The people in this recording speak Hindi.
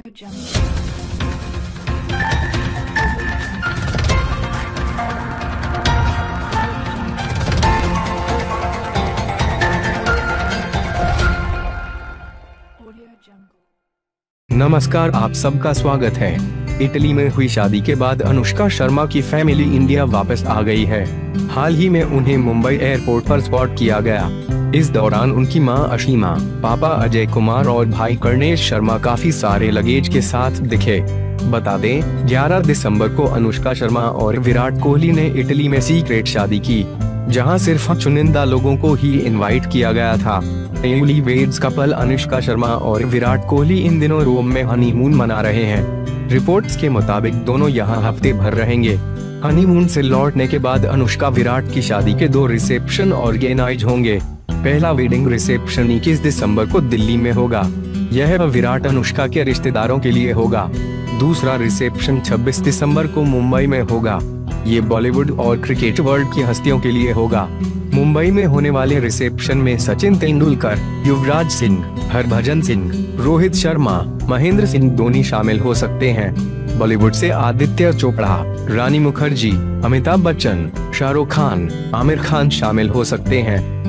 नमस्कार, आप सबका स्वागत है। इटली में हुई शादी के बाद अनुष्का शर्मा की फैमिली इंडिया वापस आ गई है। हाल ही में उन्हें मुंबई एयरपोर्ट पर स्पॉट किया गया। इस दौरान उनकी माँ अशीमा, पापा अजय कुमार और भाई कर्णेश शर्मा काफ़ी सारे लगेज के साथ दिखे। बता दें 11 दिसंबर को अनुष्का शर्मा और विराट कोहली ने इटली में सीक्रेट शादी की, जहाँ सिर्फ़ चुनिंदा लोगों को ही इनवाइट किया गया था। वेड्स कपल अनुष्का शर्मा और विराट कोहली इन दिनों रोम में हनीमून मना रहे हैं। रिपोर्ट्स के मुताबिक दोनों यहाँ हफ़्ते भर रहेंगे। हनीमून से लौटने के बाद अनुष्का विराट की शादी के दो रिसेप्शन ऑर्गेनाइज होंगे। पहला वेडिंग रिसेप्शन 21 दिसंबर को दिल्ली में होगा। यह विराट अनुष्का के रिश्तेदारों के लिए होगा। दूसरा रिसेप्शन 26 दिसंबर को मुंबई में होगा। ये बॉलीवुड और क्रिकेट वर्ल्ड की हस्तियों के लिए होगा। मुंबई में होने वाले रिसेप्शन में सचिन तेंदुलकर, युवराज सिंह, हरभजन सिंह, रोहित शर्मा, महेंद्र सिंह धोनी शामिल हो सकते हैं। बॉलीवुड से आदित्य चोपड़ा, रानी मुखर्जी, अमिताभ बच्चन, शाहरुख खान, आमिर खान शामिल हो सकते हैं।